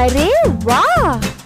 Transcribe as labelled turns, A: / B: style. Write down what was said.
A: अरे वाह!